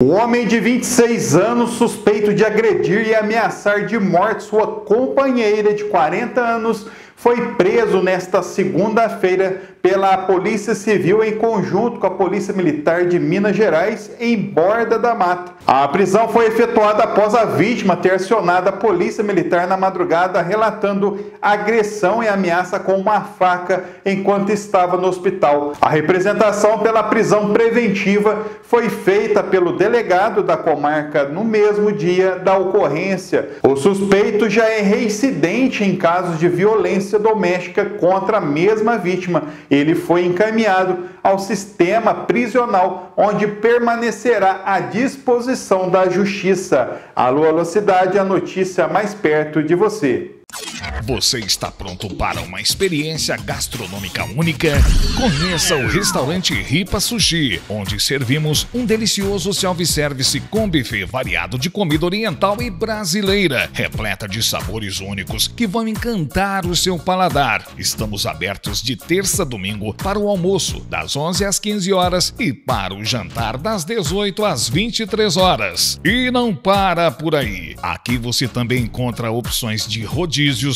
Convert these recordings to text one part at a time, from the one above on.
O homem de 26 anos, suspeito de agredir e ameaçar de morte sua companheira de 40 anos, foi preso nesta segunda-feira pela Polícia Civil em conjunto com a Polícia Militar de Minas Gerais em Borda da Mata. A prisão foi efetuada após a vítima ter acionado a Polícia Militar na madrugada relatando agressão e ameaça com uma faca enquanto estava no hospital. A representação pela prisão preventiva foi feita pelo delegado da comarca no mesmo dia da ocorrência. O suspeito já é reincidente em casos de violência doméstica contra a mesma vítima ele foi encaminhado ao sistema prisional, onde permanecerá à disposição da justiça. Alô, alô, cidade, a notícia mais perto de você. Você está pronto para uma experiência gastronômica única? Conheça o restaurante Ripa Sushi, onde servimos um delicioso self-service com buffet variado de comida oriental e brasileira, repleta de sabores únicos que vão encantar o seu paladar. Estamos abertos de terça a domingo para o almoço, das 11 às 15 horas e para o jantar das 18 às 23 horas. E não para por aí. Aqui você também encontra opções de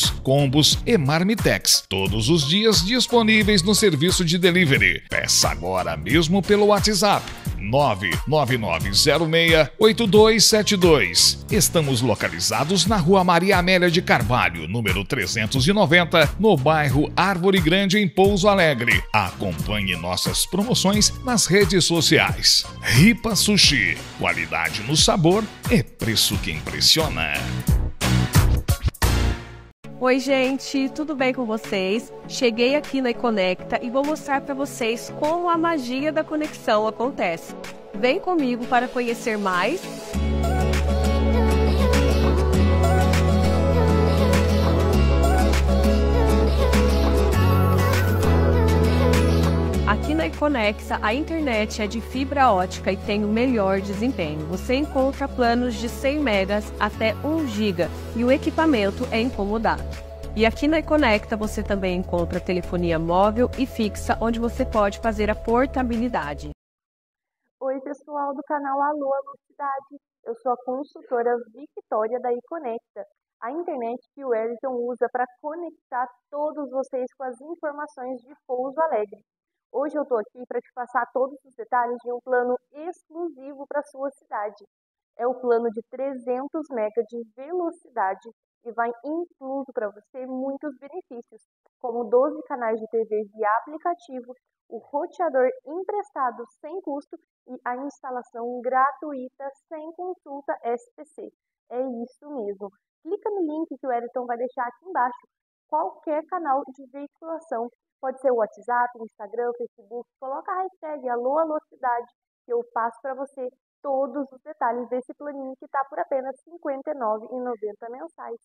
combos e marmitex, todos os dias disponíveis no serviço de delivery. Peça agora mesmo pelo WhatsApp 999068272. Estamos localizados na Rua Maria Amélia de Carvalho, número 390, no bairro Árvore Grande, em Pouso Alegre. Acompanhe nossas promoções nas redes sociais. Ripa Sushi, qualidade no sabor e preço que impressiona. Oi, gente, tudo bem com vocês? Cheguei aqui na Iconecta e vou mostrar para vocês como a magia da conexão acontece. Vem comigo para conhecer mais. Aqui na Iconexa, a internet é de fibra ótica e tem o melhor desempenho. Você encontra planos de 100 megas até 1 GB e o equipamento é incomodado. E aqui na Iconecta você também encontra telefonia móvel e fixa, onde você pode fazer a portabilidade. Oi, pessoal do canal Alô Cidade. Eu sou a consultora Victoria da Iconecta, a internet que o Wellington usa para conectar todos vocês com as informações de Pouso Alegre. Hoje eu estou aqui para te passar todos os detalhes de um plano exclusivo para sua cidade. É o plano de 300 MB de velocidade e vai incluso para você muitos benefícios, como 12 canais de TV via aplicativo, o roteador emprestado sem custo e a instalação gratuita sem consulta SPC. É isso mesmo. Clica no link que o Eriton vai deixar aqui embaixo. Qualquer canal de veiculação Pode ser o WhatsApp, Instagram, Facebook. Coloca a hashtag Alô Alô Cidade que eu passo para você todos os detalhes desse planinho que está por apenas R$ 59,90 mensais.